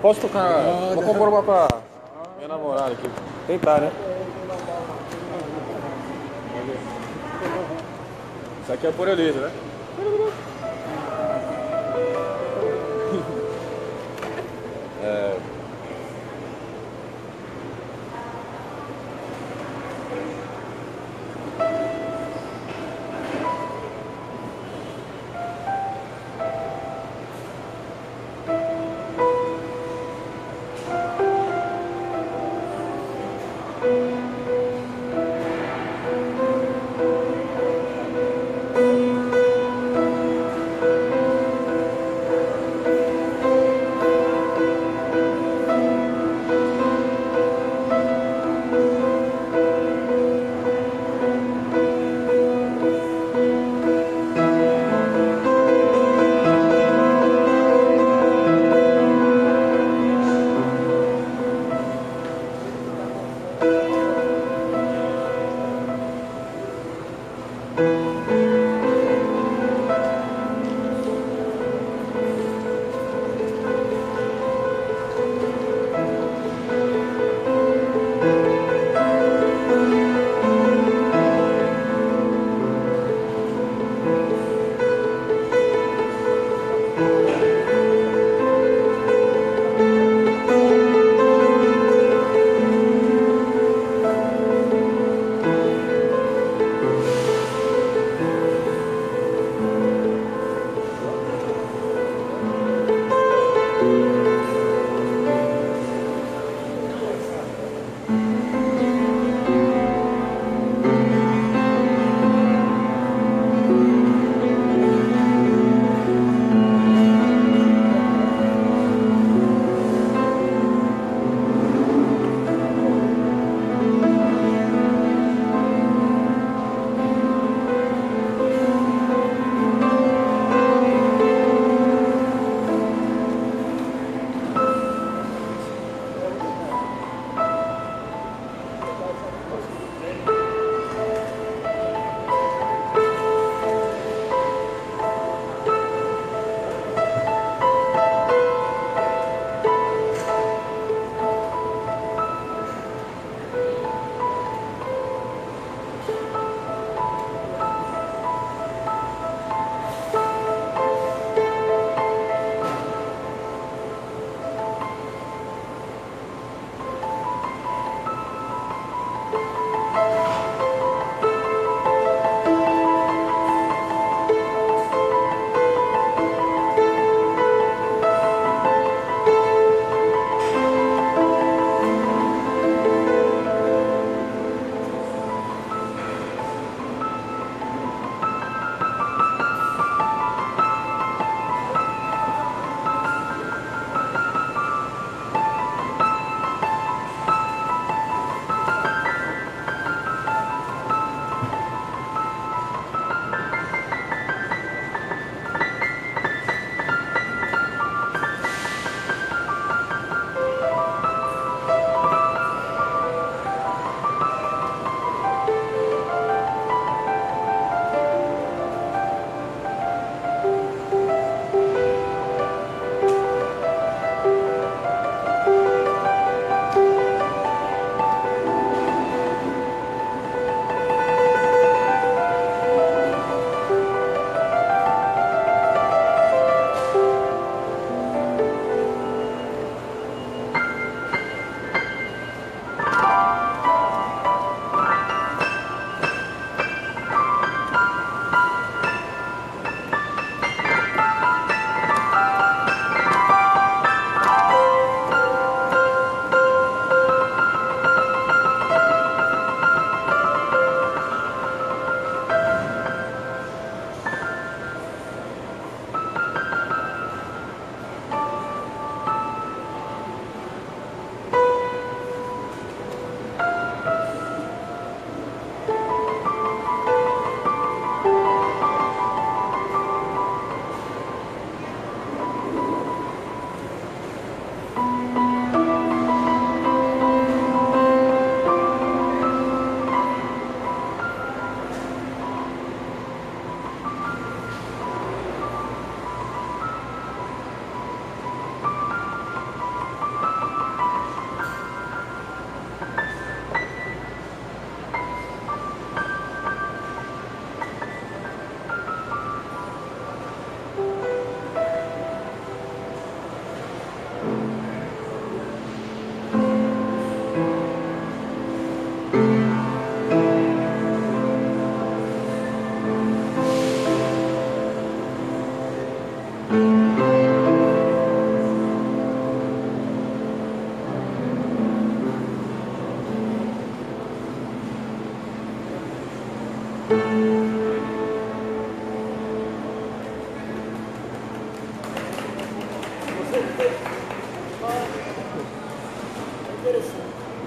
Posso tocar? Vou comprar uma pra minha namorada aqui. Tentar, né? Isso aqui é por Elisa, né?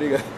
Obrigado.